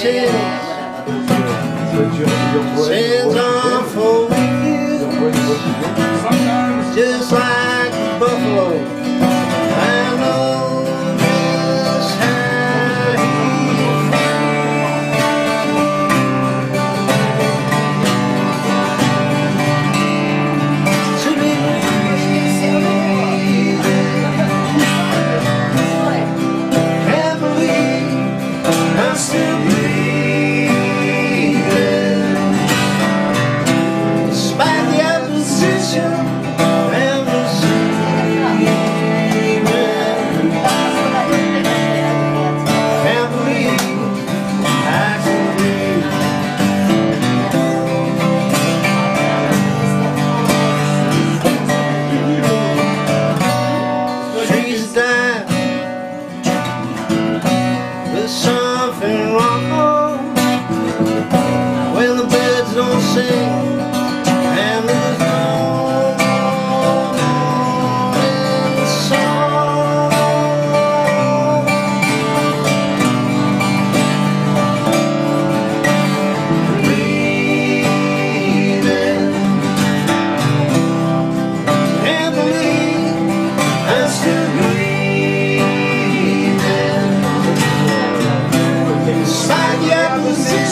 chairs. Sends off for wheels. Just like there's something wrong.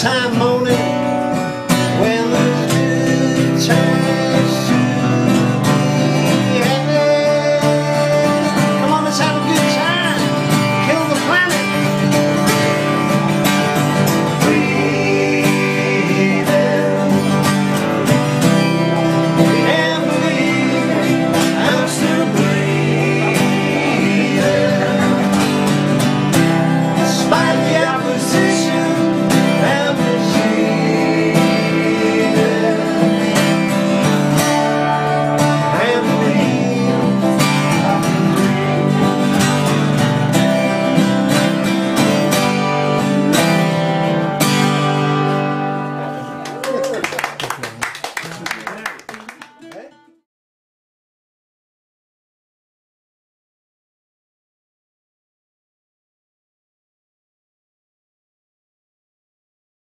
time